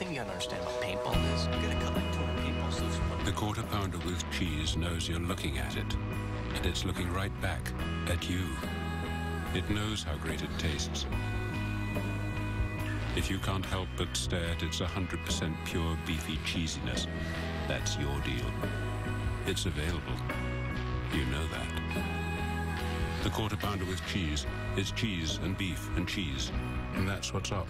thing you gotta understand about paintball is. You gotta collect 200 paintballs. The quarter pounder with cheese knows you're looking at it, and it's looking right back at you. It knows how great it tastes. If you can't help but stare at its 100% pure beefy cheesiness, that's your deal. It's available. You know that. The quarter pounder with cheese is cheese and beef and cheese, and that's what's up.